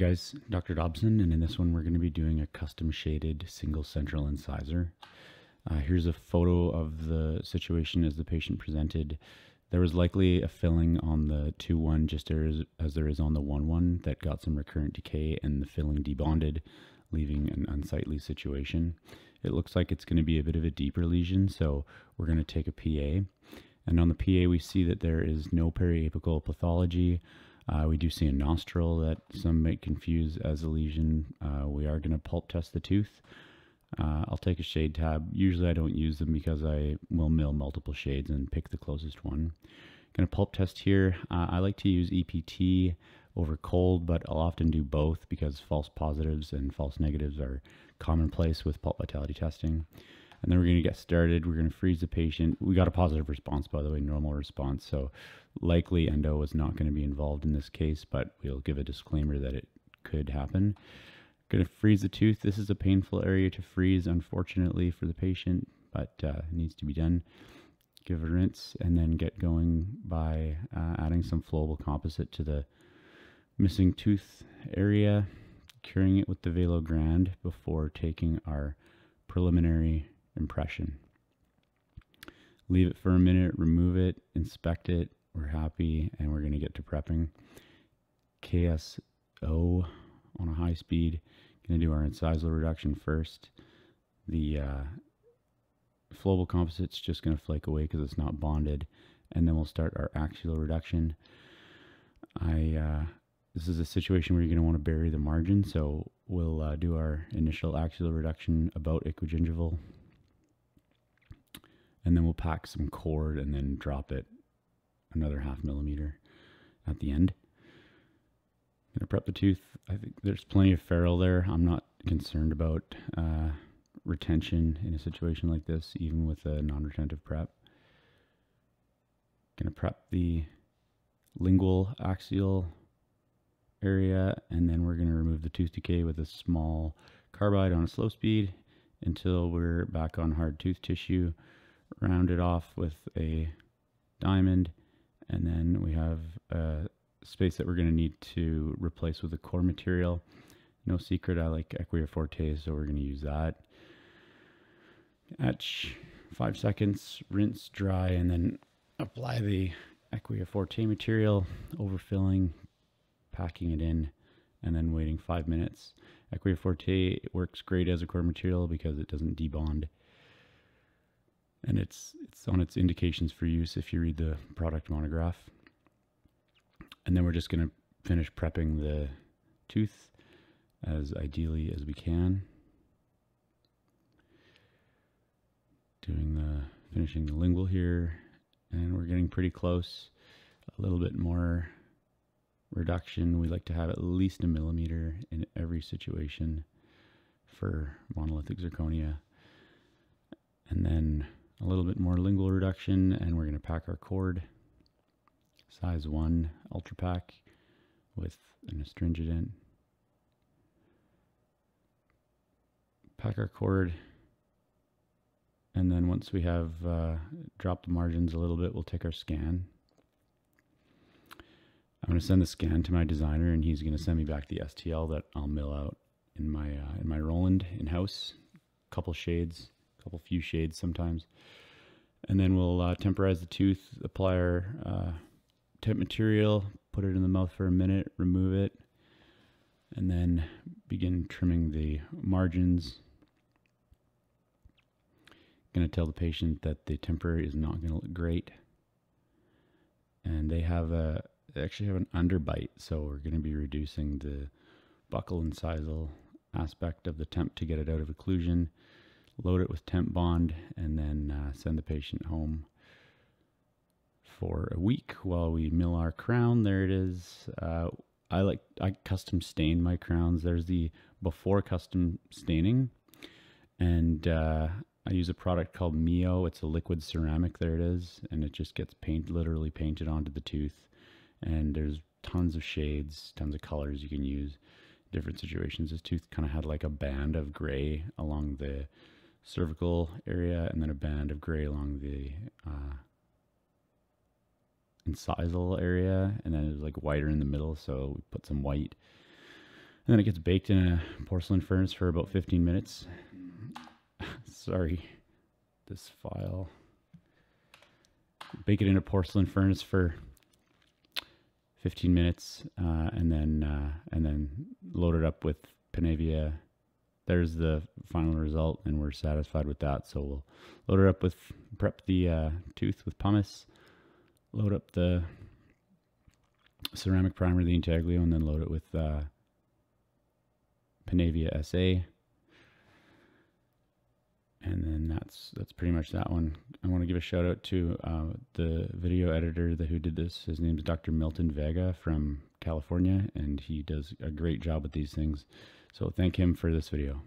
guys, Dr. Dobson, and in this one we're going to be doing a custom shaded single central incisor. Uh, here's a photo of the situation as the patient presented. There was likely a filling on the 2-1 just as, as there is on the 1-1 that got some recurrent decay and the filling debonded, leaving an unsightly situation. It looks like it's going to be a bit of a deeper lesion, so we're going to take a PA. And on the PA we see that there is no periapical pathology, uh, we do see a nostril that some might confuse as a lesion. Uh, we are going to pulp test the tooth. Uh, I'll take a shade tab. Usually I don't use them because I will mill multiple shades and pick the closest one. Going to pulp test here. Uh, I like to use EPT over cold, but I'll often do both because false positives and false negatives are commonplace with pulp vitality testing. And then we're going to get started. We're going to freeze the patient. We got a positive response, by the way, normal response. So likely endo was not going to be involved in this case, but we'll give a disclaimer that it could happen. Going to freeze the tooth. This is a painful area to freeze, unfortunately, for the patient, but uh, needs to be done. Give a rinse and then get going by uh, adding some flowable composite to the missing tooth area, curing it with the Valo Grand before taking our preliminary impression. Leave it for a minute, remove it, inspect it. We're happy and we're going to get to prepping. KSO on a high speed. Going to do our incisal reduction first. The uh, flowable composite's just going to flake away because it's not bonded. And then we'll start our axial reduction. I uh, This is a situation where you're going to want to bury the margin, so we'll uh, do our initial axial reduction about equigingival and then we'll pack some cord and then drop it another half millimeter at the end. I'm gonna prep the tooth. I think there's plenty of ferrule there. I'm not concerned about uh, retention in a situation like this, even with a non-retentive prep. Gonna prep the lingual axial area, and then we're gonna remove the tooth decay with a small carbide on a slow speed until we're back on hard tooth tissue round it off with a diamond. And then we have a space that we're going to need to replace with a core material. No secret I like Equia Forte so we're going to use that. Etch five seconds rinse dry and then apply the Equia Forte material overfilling packing it in and then waiting five minutes. Equia Forte works great as a core material because it doesn't debond and it's it's on its indications for use if you read the product monograph. And then we're just going to finish prepping the tooth as ideally as we can. Doing the finishing the lingual here and we're getting pretty close. A little bit more reduction. We like to have at least a millimeter in every situation for monolithic zirconia. And then a little bit more lingual reduction and we're going to pack our cord size 1 Ultrapak with an astringent. Pack our cord and then once we have uh, dropped the margins a little bit we'll take our scan. I'm going to send the scan to my designer and he's going to send me back the STL that I'll mill out in my uh, in my Roland in-house. Couple shades couple few shades sometimes. And then we'll uh, temporize the tooth, apply our uh, temp material, put it in the mouth for a minute, remove it, and then begin trimming the margins. Going to tell the patient that the temporary is not going to look great. And they have a, they actually have an underbite, so we're going to be reducing the buccal incisal aspect of the temp to get it out of occlusion load it with temp bond, and then uh, send the patient home for a week while we mill our crown. There it is. Uh, I like I custom stain my crowns. There's the before custom staining, and uh, I use a product called Miyo. It's a liquid ceramic. There it is, and it just gets paint literally painted onto the tooth. And there's tons of shades, tons of colors you can use. Different situations. This tooth kind of had like a band of gray along the cervical area and then a band of gray along the uh, incisal area and then it was like whiter in the middle so we put some white And then it gets baked in a porcelain furnace for about 15 minutes. Sorry, this file. Bake it in a porcelain furnace for 15 minutes, uh, and then uh, and then load it up with Panavia. There's the final result, and we're satisfied with that. So we'll load it up with prep the uh, tooth with pumice, load up the ceramic primer, the intaglio, and then load it with uh, Panavia SA. And then that's that's pretty much that one. I want to give a shout out to uh, the video editor that who did this. His name is Dr. Milton Vega from California, and he does a great job with these things. So thank him for this video.